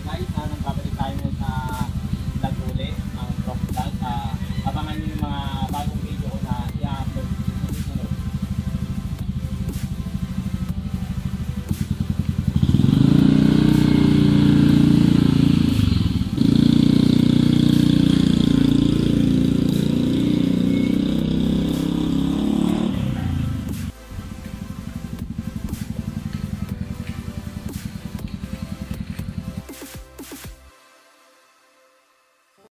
guys, uh, nagbabalik tayo sa vlog ulit, ang vlog vlog. Uh, abangan nyo